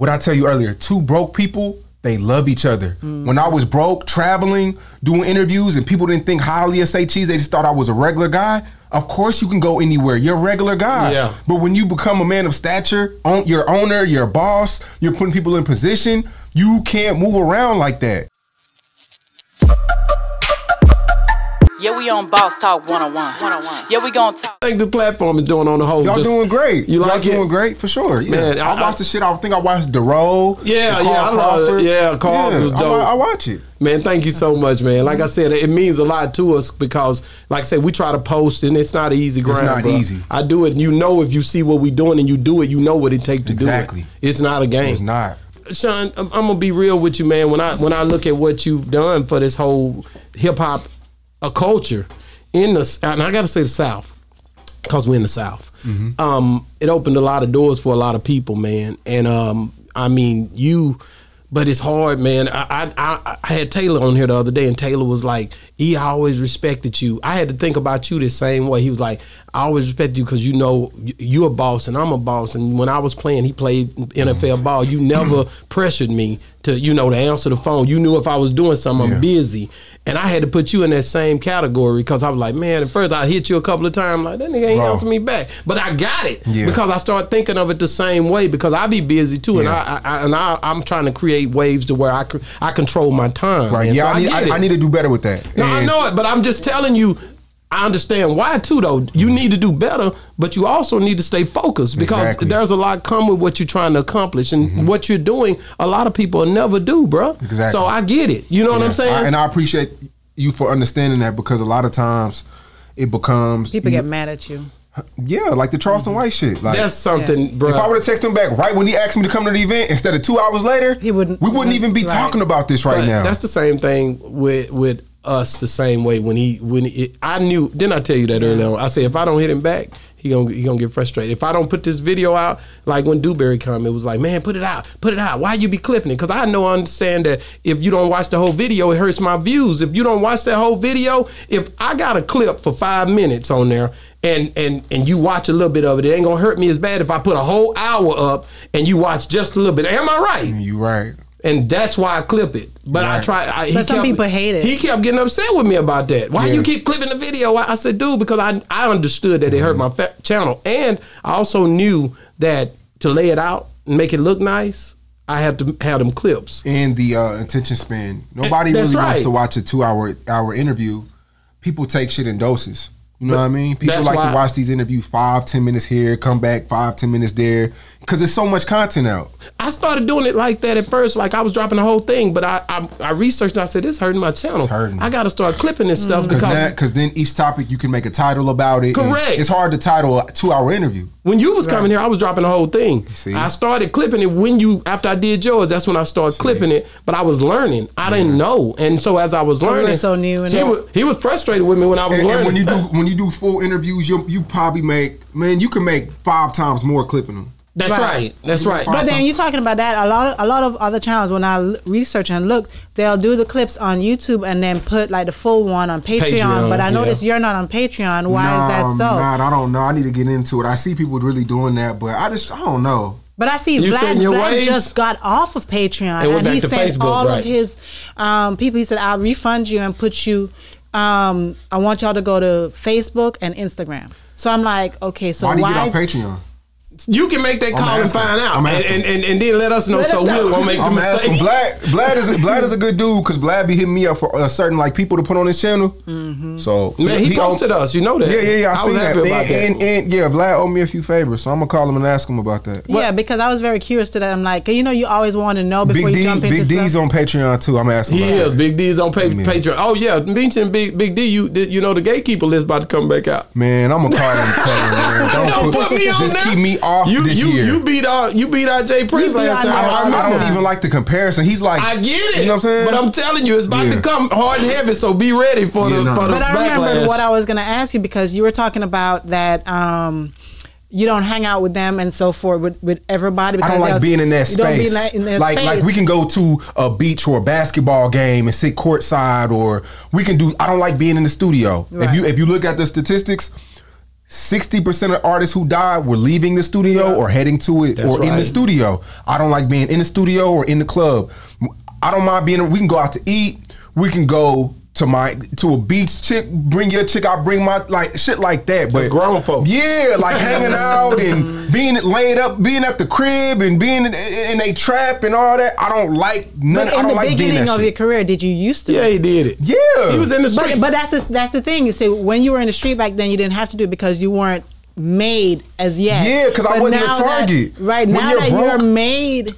what I tell you earlier, two broke people, they love each other. Mm. When I was broke, traveling, doing interviews, and people didn't think highly of Say Cheese, they just thought I was a regular guy. Of course, you can go anywhere. You're a regular guy. Yeah. But when you become a man of stature, own, you're owner, you're boss, you're putting people in position, you can't move around like that. We on Boss Talk 101. 101. Yeah, we gonna talk. I think the platform is doing on the whole. Y'all just- doing great. You Y'all like it? doing great for sure. Yeah. Man, I, I- watched the shit. I think I watched the Row. Yeah, the yeah, I love it. Yeah, Carl's was I wa- dope. I, watch it. Man, thank you so much, man. Like I said, it means a lot to us because, like I said, we try to post and it's not an easy grind. It's not bro. easy. I do it, and you know if you see what we doing and you do it, you know what it takes to Exactly. do it. Exactly. It's not a game. It's not. Shawn, I'm, I'm gonna be real with you, man. When I when I look at what you've done for this whole hip hop a culture in the and I got to say the South because we're in the South. Um, it opened a lot of doors for a lot of people, man. And um, I mean, you. But it's hard, man. I, I I I had Taylor on here the other day, and Taylor was like, "He always respected you." I had to think about you the same way. He was like, "I always respect you because you know you're a boss and I'm a boss." And when I was playing, he played NFL mm-hmm. ball. You never mm-hmm. pressured me to, you know, to answer the phone. You knew if I was doing something, Yeah. I'm busy. And I had to put you in that same category because I was like, man, at first I hit you a couple of times, like, that nigga ain't Bro. answer me back. But I got it Yeah. because I start thinking of it the same way because I be busy too. And, I, I, and I, I'm trying to create waves to where I, I control my time. Right. Yeah, So I, need. I, I need to do better with that. No, I know it, but I'm just telling you. I understand why too, though. You need to do better, but you also need to stay focused because Exactly. Mm-hmm. there's a lot come with what you're trying to accomplish, and what you're doing. A lot of people never do, bro. Exactly. So I get it. You know what I'm saying? I- and I appreciate you for understanding that because a lot of times it becomes People you- get mad at you. Yeah, like the Charleston White shit. Like That's something, bro. If I would have texted him back right when he asked me to come to the event instead of two hours later, He wouldn't- We wouldn't even be right. talking about this right But now. That's the same thing with with us. The same way when he when he, I knew. Didn't I tell you that earlier? on? I say if I don't hit him back, he gonna he gonna get frustrated. If I don't put this video out, like when Dewberry come, it was like, man, put it out, put it out. Why you be clipping it? Because I know, I understand that if you don't watch the whole video, it hurts my views. If you don't watch that whole video, if I got a clip for five minutes on there. And, and and you watch a little bit of it. It ain't gonna hurt me as bad if I put a whole hour up and you watch just a little bit. Am I right? you right. And that's why I clip it. But I try. I, he But some kept- people hate it. He kept getting upset with me about that. Why Yeah. you keep clipping the video? I, I said, dude, because I I understood that it hurt my fa- channel, and I also knew that to lay it out and make it look nice, I have to have them clips. And the uh, attention span. Nobody That's really wants to watch a two hour hour interview. People take shit in doses. You know But what I mean? People like to watch these interviews five, ten minutes here, come back five, ten minutes there, because there's so much content out. I started doing it like that at first, like I was dropping the whole thing. But I I, I researched. and I said, this hurting my channel. It's hurting. I got to start clipping this stuff mm-hmm. Because because because then each topic you can make a title about it. Correct. It's hard to title a two hour interview. When you was coming here, I was dropping the whole thing. See? I started clipping it when you after I did yours. That's when I started clipping it. But I was learning. I didn't know, and so as I was we were learning, so new and he was, he was frustrated with me when I was And, learning. and when you do when you do full interviews, you you probably make man, you can make five times more clipping them. that's Right. right. That's right. But then you're talking about that. A lot of a lot of other channels, when I l- research and look, they'll do the clips on YouTube and then put like the full one on Patreon. Patreon, but I yeah. noticed you're not on Patreon. Why nah, is that so? not. I don't know. I need to get into it. I see people really doing that, but I just I don't know. But I see You Vlad, Vlad just got off of Patreon And and, he to sent Facebook, all right. of his um, people. He said, "I'll refund you and put you. Um, I want y'all to go to Facebook and Instagram." So I'm like, okay, so why do you why? get is- Patreon? You can make that I'm call and find out, I'm and, and, and, and then let us know Let so us we won't make the I'm asking mistake. Vlad. Vlad is Vlad is a good dude because Vlad be hitting me up for a certain like people to put on his channel. Mm-hmm. So Man, he, posted us. You know that. Yeah, yeah, yeah. I, I seen that. And, about that. and, and yeah, Vlad owed me a few favors, so I'm gonna call him and ask him about that. yeah, because I was very curious to that. I'm like, you know, you always want to know before Big you D, jump into Big D's stuff. on Patreon too. I'm asking. He about is. Big D's on pa- Yeah. Patreon. Oh yeah, mention Big Big D. You you know the gatekeeper list about to come back out. Man, I'm gonna call him and tell him. Don't, Don't put me on Just keep me off You this you year. you beat out you beat out J Prince beat last out time. Jay I, I, I don't even like the comparison. He's like, I get it. You know what I'm saying? But I'm telling you, it's about Yeah. to come hard and heavy. So be ready for Yeah, the nah. for the But I backlash. remember what I was going to ask you because you were talking about that. Um, you don't hang out with them and so forth with, with everybody. I don't like they'll- being in that you don't be space. like in that like like we can go to a beach or a basketball game and sit courtside, or we can do. I don't like being in the studio. If you if you look at the statistics, 60% of artists who died were leaving the studio or heading to it That's or in the studio. I don't like being in the studio or in the club. I don't mind being we can go out to eat. We can go to my to a beach chick, bring your chick, I bring my like shit like that. But That's grown folks. Yeah, like hanging out and being laid up, being at the crib and being in, in a trap and all that. I don't like none But I in don't the like being beginning that of your career, did you used to? Yeah, he did it. Yeah. He was in the street. But, but that's the, that's the thing. You see, when you were in the street back then, you didn't have to do it because you weren't made as yet. Yeah, because I But wasn't a now that- target. right When now you're that you're made,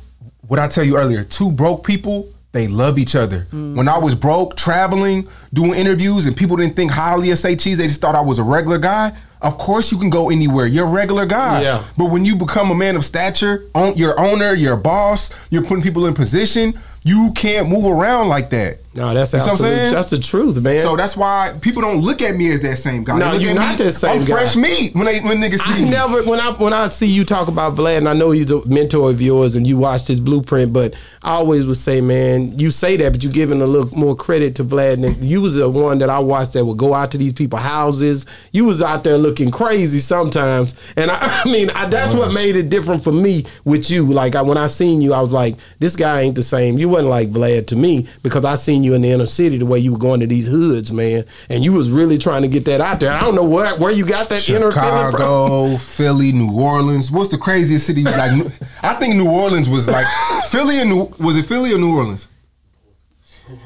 what I tell you earlier, two broke people, they love each other. Mm. When I was broke, traveling, doing interviews, and people didn't think highly of Say Cheese, they just thought I was a regular guy. Of course, you can go anywhere. You're a regular guy. Yeah. But when you become a man of stature, own, you're owner, you're boss, you're putting people in position, you can't move around like that. No, that's You see what I'm saying? That's the truth, man. So that's why people don't look at me as that same guy. No, you're not me, that same I'm guy. fresh meat when they when niggas see I me. never when I when I see you talk about Vlad, and I know he's a mentor of yours, and you watched his blueprint, but I always would say, man, you say that, but you're giving a little more credit to Vlad, and you was the one that I watched that would go out to these people's houses. You was out there looking crazy sometimes, and I, I mean, I, that's what made it different for me with you. Like I, when I seen you, I was like, this guy ain't the same. You wasn't like Vlad to me because I seen you in the inner city the way you were going to these hoods, man, and you was really trying to get that out there. I don't know where where you got that inner. Chicago, Philly, New Orleans. What's the craziest city? Like, I think New Orleans was like Philly and New. Was it Philly or New Orleans?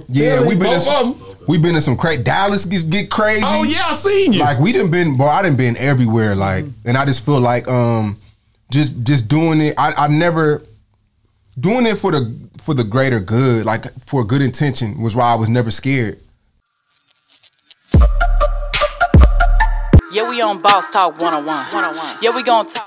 Yeah, we've been in some, we've been in some crazy. Dallas gets get crazy. Oh yeah, I seen you. like we didn't been, bro. I didn't been everywhere. Like, and I just feel like, um, just just doing it. I, I never doing it for the for the greater good, like for good intention, was why I was never scared. Yeah, we on Boss Talk 101. 101. Yeah, we gon' talk.